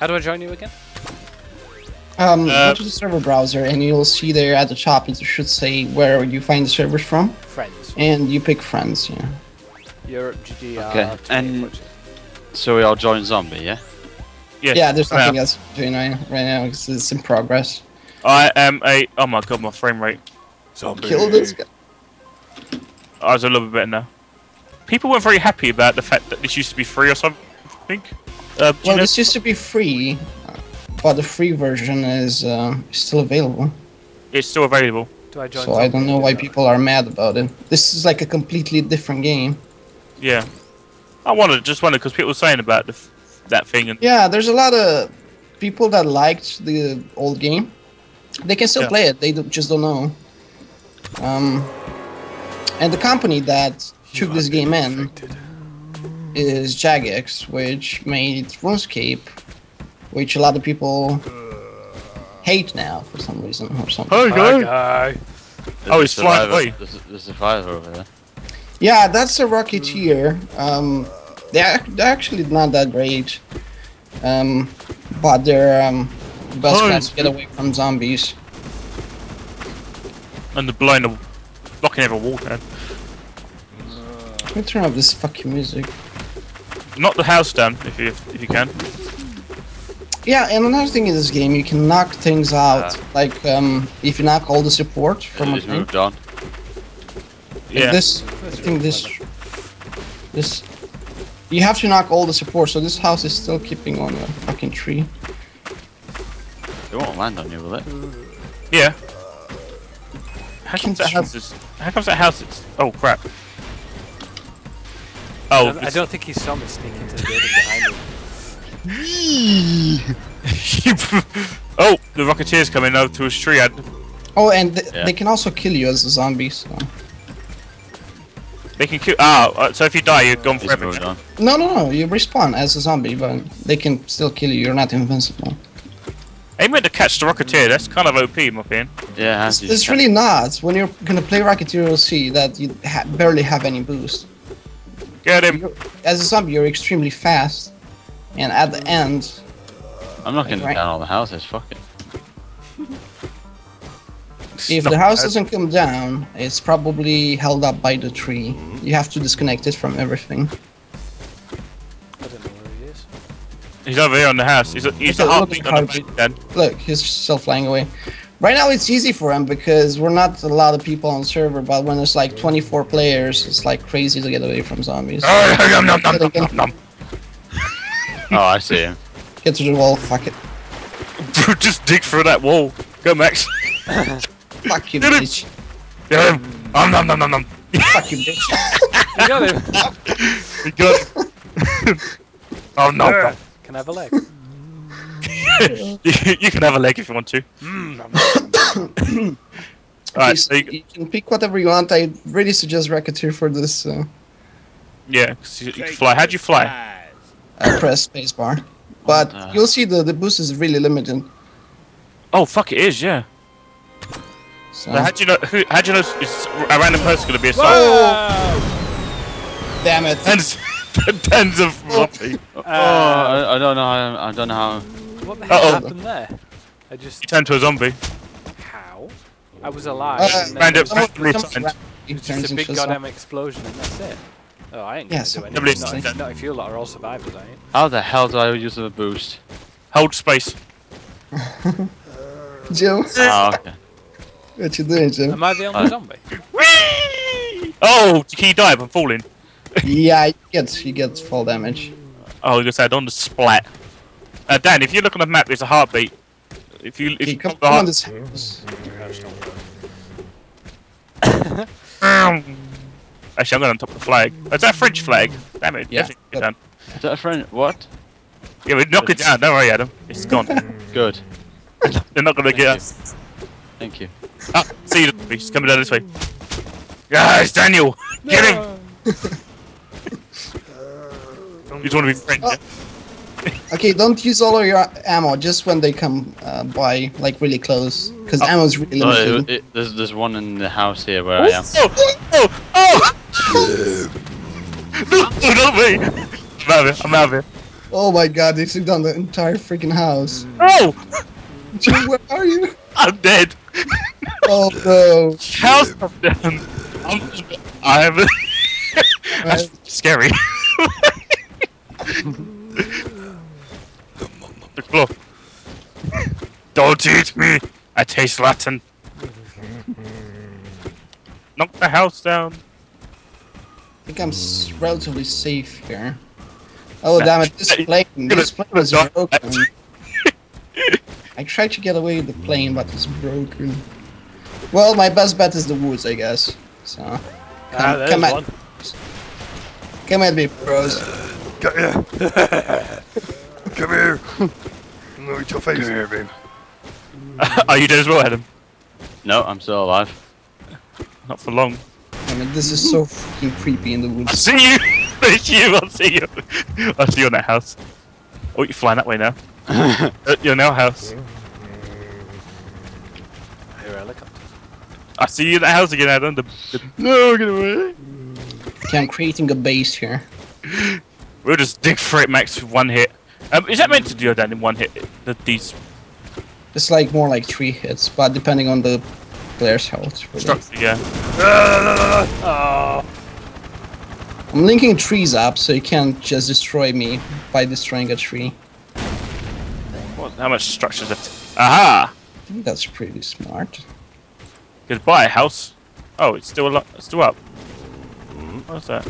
How do I join you again? Um, Uh, go to the server browser and you'll see there at the top it should say where you find the servers from, Friends. and you pick friends. Yeah. Europe, GDR. Okay, and- So we all join zombie, yeah? Yes. Yeah, there's I nothing else doing right, right now because it's in progress. I am a. Oh my god, my frame rate. Kill this guy. I was a little bit better now. People weren't very happy about the fact that this used to be free or something. Uh, Well, know? this used to be free, uh, but the free version is uh, still available. It's still available. Do I join? So I don't know why people are mad about it. This is like a completely different game. Yeah. I wanted, just wondered because people were saying about the, f- that thing and Yeah, there's a lot of people that liked the old game. They can still Yeah. play it. They do, just don't know. Um, and the company that took this game in is Jagex, which made RuneScape, which a lot of people hate now for some reason or something. Oh, Hi, guy. There's Oh, he's flying survivor- away. There's, a- there's a survivor over there. Yeah, that's a Rocketeer. Um, they're, they're actually not that great. Um, but they're um, best Oh, to get away from zombies. and the blowing the blocking every wall down. Let me turn off this fucking music. Knock the house down if you if you can. Yeah, and another thing in this game, you can knock things out. Yeah. Like, um, if you knock all the support from a He's thing, moved on. like Yeah. this, I think this, this, you have to knock all the support. So this house is still keeping on a fucking tree. It won't land on you, will it? Yeah. How comes that house is? How comes that house is? Oh crap. Oh, I, I don't think he saw me sneak into the building behind him. oh, the Rocketeer's coming out to his tree. ad. Oh, and th- Yeah. they can also kill you as a zombie. So. They can kill. Ah, uh, so if you die, you're gone He's forever. moved. No, no, no. You respawn as a zombie, but they can still kill you. You're not invincible. Aim at to catch the Rocketeer. That's kind of OP, in my opinion. Yeah, It's, it's really not. When you're gonna play Rocketeer, you'll see that you ha- barely have any boost. Get him. As a zombie, you're extremely fast, and at the end, I'm knocking Right. down all the houses, fuck it. if Not the house bad. doesn't come down, it's probably held up by the tree. You have to disconnect it from everything. I don't know where he is. He's over here on the house. He's a, he's Okay, a look heartbeat on the heartbeat. back. Look, he's still flying away. Right now, it's easy for him because we're not a lot of people on server. But when there's like 24 players, it's like crazy to get away from zombies. Oh, nom, nom, nom, nom, nom, nom. Oh, I see him. Get to the wall. Fuck it. Just dig through that wall. Go, Max. Fuck you, Get it. bitch. Get him. Um, nom, nom, nom, nom, nom. Fuck you, bitch. You got him. You got it. oh, no. no. Can I have a leg? you, you can have a leg if you want to. Okay, Alright, so so you, you can pick whatever you want. I really suggest Rocketeer for this. Uh, yeah, 'cause you, you can fly. How'd you fly? uh, press spacebar. But Uh. you'll see the the boost is really limited. Oh, fuck, it is, yeah. So. So how'd you know? Who, how'd you know it's a random person going to be a side? Whoa! Damn it! Tens, tens of zombie. Oh, I, I don't know how. I don't know how. What the hell Uh-oh. happened there? I just You turned to a zombie. how? I was alive. Uh, and then Random- there was randomly Someone- assigned. just a big goddamn explosion and that's it. Oh, I ain't gonna Yes. do Nobody anything. Not, if- said- not if you lot are all survivors, I ain't. How the hell do I use the boost? Hold space. Joe, Oh, okay. what you doing, Joe? Am I the only zombie? Whee! Oh, can you die? I'm falling. yeah, he gets you get fall damage. Oh, you just had on the splat. Uh, Dan, if you look on the map, there's a heartbeat. If you if you come, pop the come on this house. Actually, I'm going on top of the flag. Oh, is that a French flag? Damn it! Yeah. definitely down. Is that a friend? What? Yeah, we knock it down. Don't worry, Adam. It's gone. Good. They're not going to get us. Thank you. Ah, see you. He's coming down this way. Guys, Daniel, get him. You just want to be French? Oh. yeah? Okay, don't use all of your ammo just when they come uh, by, like really close, because ammo is really Oh, limited. it, it, there's there's one in the house here where I am. Oh, oh, oh! no, not me. I'm out of here. I'm out of here. Oh my god, they took down the entire freaking house. Oh! Jim, where are you? I'm dead. Oh no. House I'm down. I'm, I'm That's scary. the claw. Don't eat me. I taste Latin. Knock the house down. I think I'm s- relatively safe here. Oh damn it, this plane, this plane is broken. I tried to get away with the plane, but it's broken. Well, my best bet is the woods, I guess. So, come, Ah, come, at, one. come at me, bros. Come here. Come here. Look at your face. Come here, babe. Are you dead as well, Adam? No, I'm still alive. Not for long. I mean, this is so freaking creepy in the woods. I woods. see you. There's you. I see you. I see you in that house. Oh, you're flying that way now. At your now house. Here, helicopter. I see you in that house again, Adam. The, the, no, get away. Okay, I'm creating a base here. We'll just dig for it, Max, with one hit. Um, is that meant to do that in one hit? The, these It's like more like three hits, but depending on the player's health. really. structures, yeah. Oh, I'm linking trees up so you can't just destroy me by destroying a tree. What, how much structures left? Aha! I think that's pretty smart. Goodbye, house. Oh, it's still up. It's still up. What's that?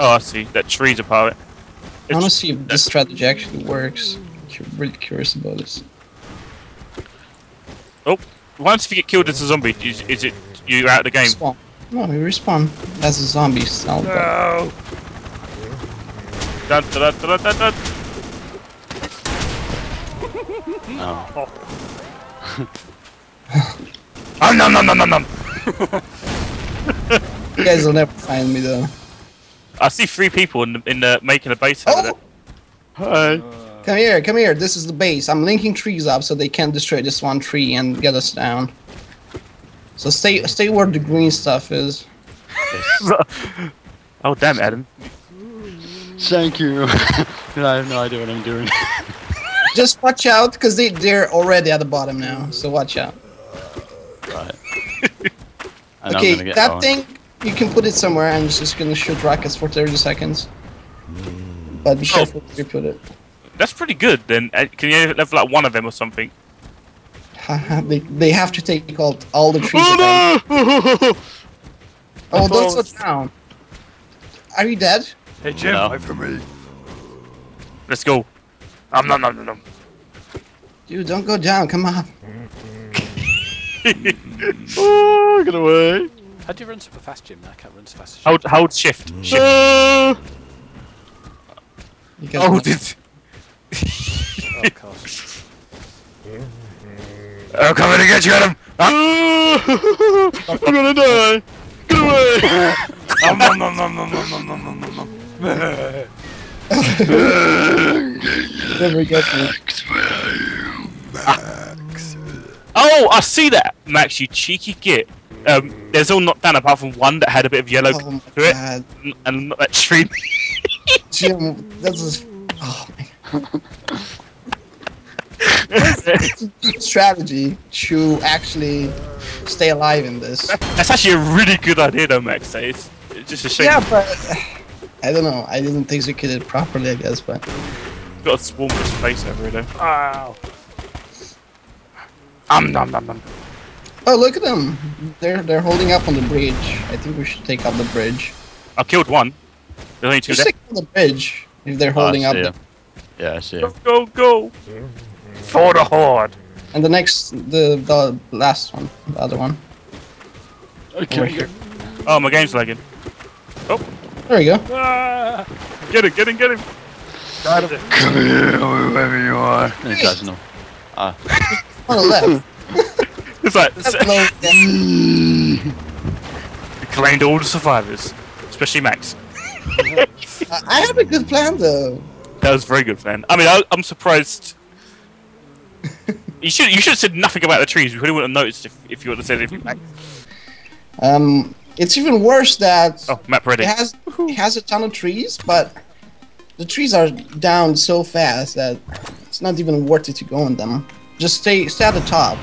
Oh, I see. That tree's a part of it. I want to see if this strategy actually works. I'm really curious about this. Oh, once if you get killed as a zombie, is, is it you out of the game? Respawn. No, we respawn as a zombie cell. no. Dun, dun, dun, dun, dun, dun. No. Ah, nom, nom, nom, nom, nom. You guys will never find me though. I see three people in the, in the making a base Oh! there. Hi. Uh, come here, come here. This is the base. I'm linking trees up so they can't destroy this one tree and get us down. So stay, stay where the green stuff is. oh damn, Adam. Thank you. I have no idea what I'm doing. Just watch out, because they they're already at the bottom now. So watch out. right. I know I'm okay, gonna get that thing you can put it somewhere and it's just gonna shoot rockets for 30 seconds. But be Oh. careful where you put it. That's pretty good. Then uh, can you level like one of them or something? they they have to take out all the trees. Oh again. no! Oh, don't Close. down. Are you dead? Hey, Jim. No. Wait for me. Let's go. Um, nom, nom, nom, nom. Dude, don't go down. Come on. Oh, get away. How do you run super fast, Jim? I can't run so fast as you. Hold, hold shift. Shift. Uh, You guys Oh, want- did. Oh, of course. I'm coming to get you, Adam. Ah. I'm gonna die. Get away. Nom, nom, nom, nom, nom, nom, nom, nom, nom, nom. Never get me. Oh, I see that, Max. You cheeky git. Um, there's all knocked down apart from one that had a bit of yellow Oh my to it, god. and- and not that tree. Jim, that's just. Oh my good strategy to actually stay alive in this. That's actually a really good idea, though, Max. It's, it's just a shame Yeah, but I don't know. I didn't think execute it properly, I guess. But you've got a swarm of space over here, though. Ow. Um, nom, nom, nom. Oh, look at them! They're they're holding up on the bridge. I think we should take out the bridge. I killed one. There's only two Just take out the bridge if they're Oh, holding up. see The. Yeah, I see Go, go, go! For the horde. and the next, the the last one, the other one. Over here. Oh, my game's lagging. Oh. There we go. Ah. Get him, get him, get him. Come here, whoever you are. He does know. Ah, On the left. It's like That's below the- we claimed all the survivors, especially Max. I have a good plan though. That was very good, plan. I mean, I, I'm surprised. you should you should have said nothing about the trees. We probably wouldn't have noticed if, if you would have said anything. Max. Um, It's even worse that Oh, map ready. it has it has a ton of trees, but the trees are down so fast that it's not even worth it to go on them. Just stay stay at the top.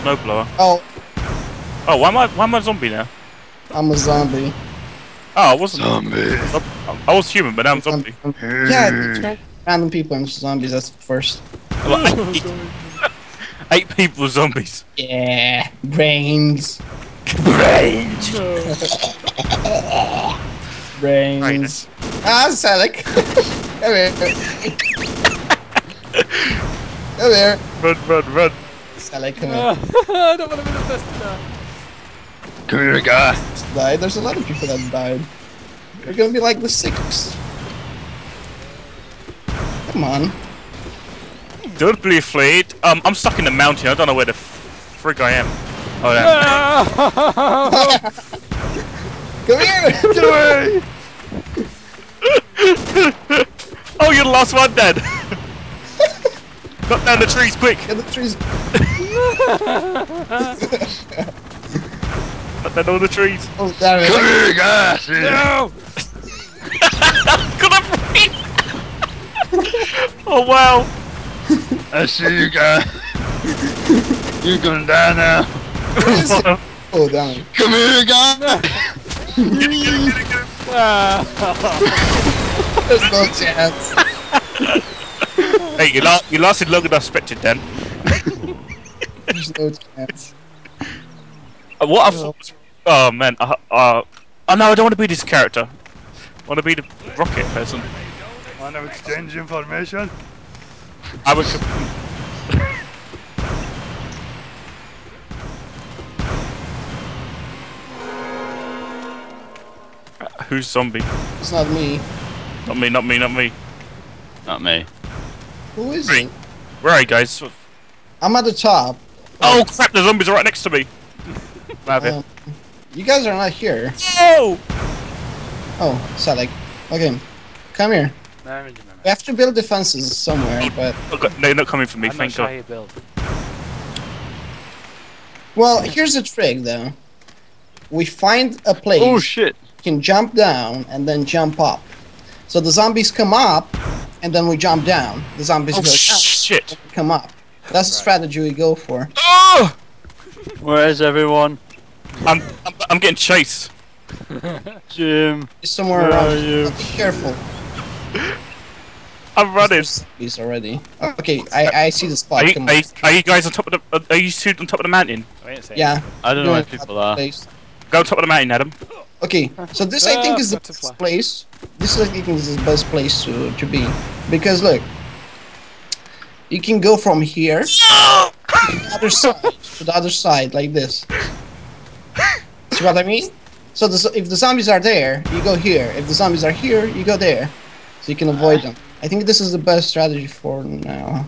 Snowblower. Oh, Oh, why am I why am I a zombie now? I'm a zombie. Oh, I wasn't. Zombie. I was human, but now I'm zombie. Yeah, random people and zombies. That's first. Eight, eight people zombies. Yeah, brains, Brains. brains. Ah, Saleck. Come here. come here, Run, run, run. Saleck. Come here. I don't want to be the best now. Come here, guy. Died. There's a lot of people that died. You're gonna be like the sixth. Come on. Don't be afraid. Um, I'm stuck in the mountain. I don't know where the frig I am. Oh, yeah. Come here. Get away! oh, you're the last one, Dad. Cut down the trees, quick. Get the trees. Cut down all the trees. Oh, damn Come it. here, guy. See ya. No. Got a free. oh wow. I see you, guy. You're gonna die now. Oh, damn it. Come here, guy. There's no chance. Hey, you, la- you lasted longer than I expected, Dan. There's no chance. Uh, what I thought oh man, uh, uh, oh no, I don't want to be this character. I want to be the rocket person. I wanna exchange information? I would. Who's zombie? It's not me. Not me, not me, not me. Not me. Who is Three. it? Where are you guys? I'm at the top. Oh crap, the zombies are right next to me. Have you? Um, you guys are not here. Oh! Oh, Saleck. Okay. Come here. No, no, no, no. We have to build defenses somewhere, but Oh, God, no, you're not coming for me, I'm not thank sure how God. you build. well, here's the trick though. We find a place Oh shit! can jump down and then jump up. So the zombies come up, and then we jump down. The zombies Oh go down, shit! come up. That's the strategy we go for. Ah! Oh! Where's everyone? I'm, I'm, I'm getting chased. Jim. It's somewhere Where around. are you? Be careful. I'm running. There's zombies already. Okay, I, I see the spot. Are you, are, you, are you guys on top of the? Are you two on top of the mountain? I Yeah. I don't know where people are. place. Go on top of the mountain, Adam. Okay, so this I think Ah, is the best place. This I think is the best place to, to be because look, you can go from here to the other side to the other side like this. See what I mean? So the, if the zombies are there, you go here. If the zombies are here, you go there, so you can avoid them. I think this is the best strategy for now.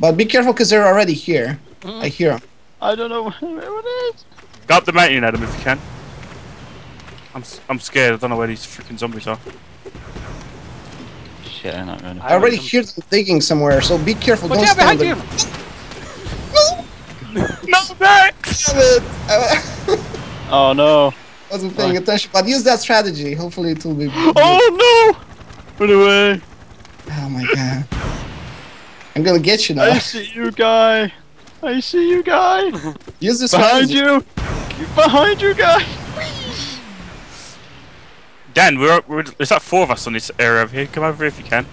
But be careful because they're already here. I hear them. I don't know where it is. Go up the mountain, Adam, if you can. I'm s- I'm scared. I don't know where these freaking zombies are. Shit, I'm not ready. I already hear them digging somewhere, so be careful. Watch Don't out stand behind there. you! No, Max! Damn it! I Oh no! wasn't paying attention, but use that strategy. Hopefully, it will be. Oh no! Run away! Oh my god! I'm gonna get you now. I see you, guy. I see you, guy. Use this Behind strategy. you. Behind you, guy. Dan, we're, we're there's like four of us on this area over here. Come over here if you can.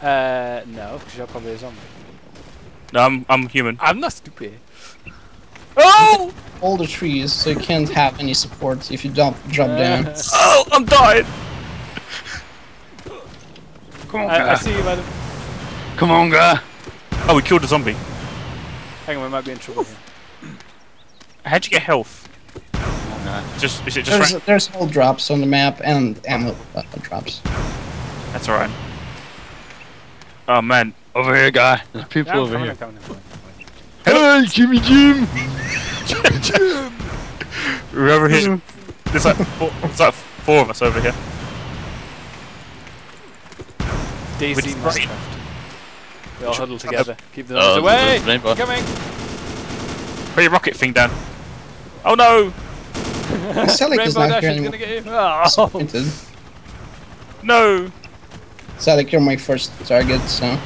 Uh, no, because you're probably a zombie. No, I'm I'm human. I'm not stupid. Oh! All the trees, so you can't have any support if you drop drop down. Oh, I'm dying. Come on, I, I see you, madam. Come on, guy. Oh, we killed a zombie. Hang on, we might be in trouble here. How'd you get health? Okay. Just is it just? There's Ran- there's whole drops on the map and ammo uh, drops. That's alright. Oh man, Over here, guy. There's people Yeah, over here. I'm coming, coming. Hey, Jimmy Jim. we're over here. There's like four, there's like four of us over here. DC With spray. Minecraft. We all huddle together. Keep the Oh, noise away! there's. Coming! Put your rocket thing down. Oh no! Saleck is Rainbow not Dash here is anymore. gonna get you. Oh. Disappointed. No! Saleck, you're my first target, so.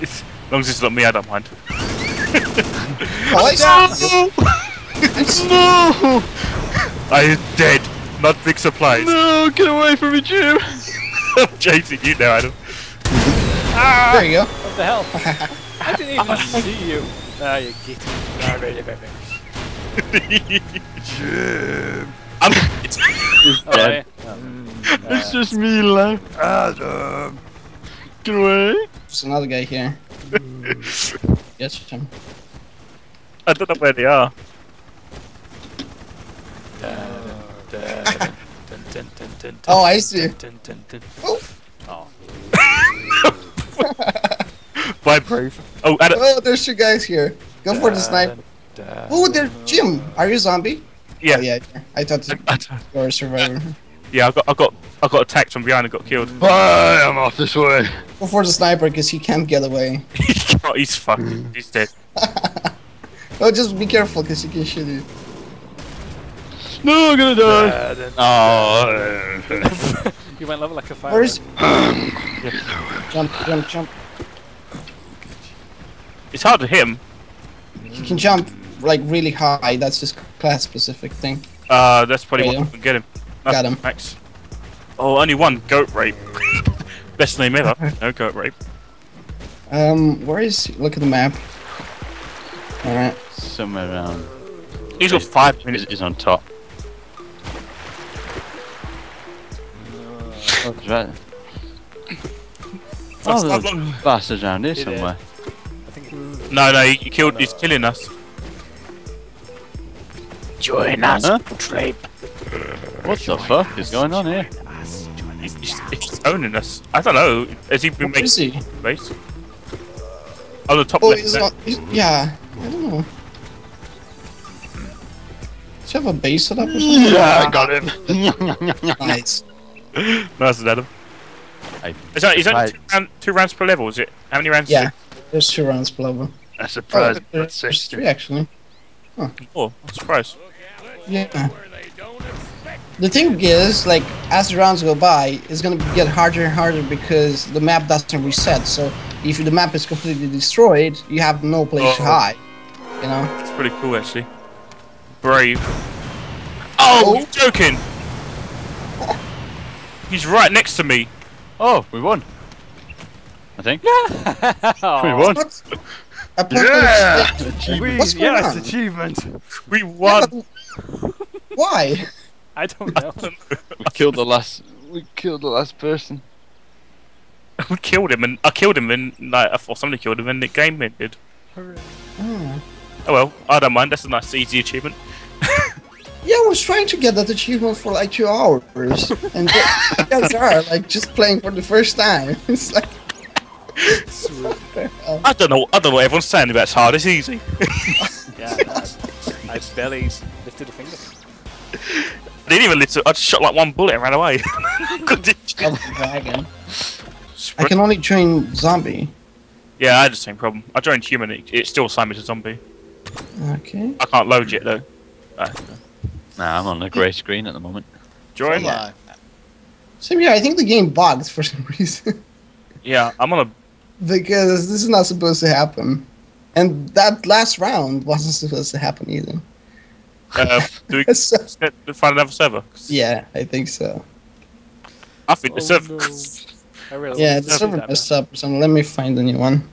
It's, as long as it's not me, I don't mind. Oh, I No! I am dead. Not big surprise. No! Get away from me, Jim! I'm chasing you now, Adam. There you go. What the hell? I didn't even see you. Ah, you geek. Ah, really, baby. Jim. I'm. Oh, yeah. It's just me, left. Adam. Get away. There's another guy here. Yes, him. I don't know where they are. Oh, I see. dun, dun, dun. Oh. Oh. Bye, brave. Oh, Adam. Oh, there's two guys here. Go for the uh, snipe. Dun, dun. Oh, there, Jim. Are you a zombie? Yeah. Oh, yeah. I thought I- you were a survivor. Yeah, I got, I got, I got attacked from behind and got killed. Bye! I'm off this way. Go for the sniper because he can't get away. oh, he's fucking, hmm. he's dead. Oh, just be careful because he can shoot you. No, I'm gonna die. Dun, dun. Oh. You went level like a fire. Where is? Jump, jump, jump. It's hard to hit him. He can jump like really high. That's just class specific thing. Uh, that's probably There what we can get him. No, Got him. Max. Oh, only one goat rape. Best name ever. No goat rape. Um, where is? he? Look at the map. All right. Somewhere around. He's got five minutes. is on top. Oh, that's right. Oh, not there's long. bastards around here somewhere. I think No, no, he he killed. He's killing us. Join us, Huh? Trape. What the fuck is going on here? He's, he's, he's owning us. I don't know. Has he been Where making is he? base? On the top Oh, left. he's there. on. He's, yeah. I don't know. Does he have a base set up or something? Yeah, I got him. Nice. Nice, Adam. I- Is that, is that Right. two, round, two rounds per level? Is it? How many rounds? Yeah. There's two rounds per level. A Oh, surprise. there's, there's three actually. Is it? Oh, I'm surprised. Yeah. The thing is, like, as the rounds go by, it's gonna get harder and harder because the map doesn't reset. So if the map is completely destroyed, you have no place to Oh. hide. You know. It's pretty cool, actually. Brave. Oh, Oh. you're joking! He's right next to me. Oh, we won. I think. Yeah. We won. What? Apocalypse Yeah! We, What's going yes, on? achievement. We Yeah, won. but Why? I don't know. We killed the last. We killed the last person. we killed him, and I killed him, and like I thought somebody killed him, and the game ended. Oh. Oh well, I don't mind. That's a nice, easy achievement. Yeah, I was trying to get that achievement for like two hours, and the guys are like just playing for the first time. It's like. I don't know. I don't know what everyone's saying about it's hard. It's easy. yeah, I, I barely lifted a finger. I didn't even listen. I just shot like one bullet and ran away. Good dragon. I can only train zombie. Yeah, I had the same problem. I joined human. It, it still assigned me to zombie. Okay. I can't load yet though. Uh, Nah, I'm on a grey screen at the moment. join. Yeah. Same here. I think the game bugged for some reason Yeah, I'm on a. because this is not supposed to happen, and that last round wasn't supposed to happen either. Uh, do we So- set- find another server? yeah, I think so. I think the Oh, server. no. I really Yeah, the server messed up. So let me find a new one.